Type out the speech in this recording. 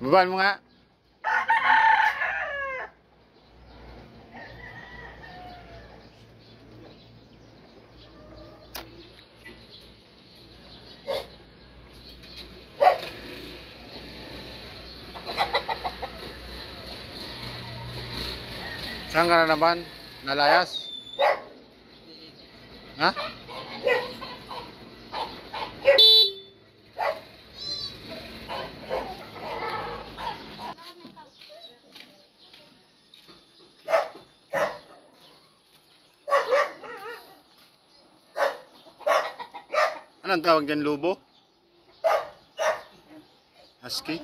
Beban mo nga. Saan ka na naman? Nalayas? Ha? Anong tawag dyan, lubo? Husky?